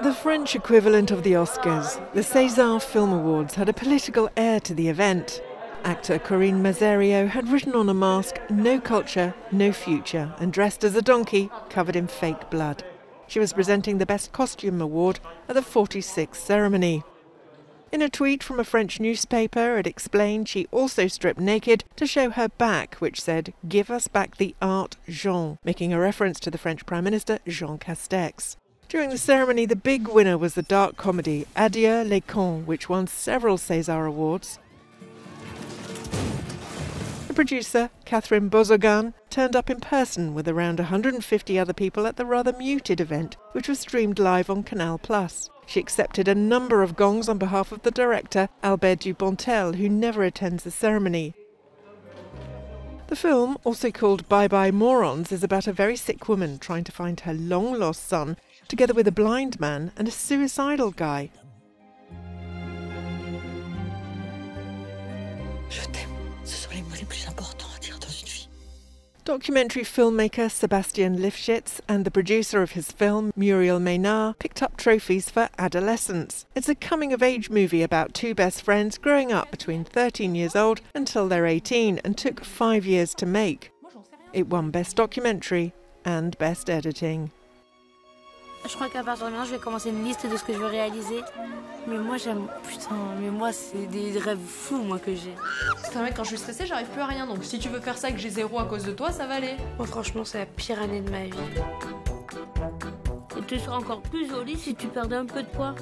The French equivalent of the Oscars, the César Film Awards, had a political air to the event. Actor Corinne Masiero had written on a mask, No culture, no future, and dressed as a donkey covered in fake blood. She was presenting the Best Costume Award at the 46th ceremony. In a tweet from a French newspaper, it explained she also stripped naked to show her back, which said, Give us back the art, Jean, making a reference to the French Prime Minister Jean Castex. During the ceremony, the big winner was the dark comedy Adieu les cons, which won several César Awards The producer, Catherine Bozorgan, turned up in person with around 150 other people at the rather muted event, which was streamed live on Canal Plus. She accepted a number of gongs on behalf of the director, Albert Dupontel, who never attends the ceremony. The film, also called Bye Bye Morons, is about a very sick woman trying to find her long lost son, together with a blind man and a suicidal guy. Je t'aime. Ce sont les mots les plus importants à dire. Documentary filmmaker Sebastian Lifshitz and the producer of his film, Muriel Meynard, picked up trophies for Adolescence. It's a coming of age movie about two best friends growing up between 13 years old until they're 18 and took five years to make. It won Best Documentary and Best Editing. Je crois qu'à partir de maintenant, je vais commencer une liste de ce que je veux réaliser. Mais moi, j'aime. Putain, mais moi, c'est des rêves fous, moi, que j'ai. Putain, mec, quand je suis stressée, j'arrive plus à rien. Donc, si tu veux faire ça et que j'ai zéro à cause de toi, ça va aller. Moi, franchement, c'est la pire année de ma vie. Et tu seras encore plus jolie si tu perdais un peu de poids.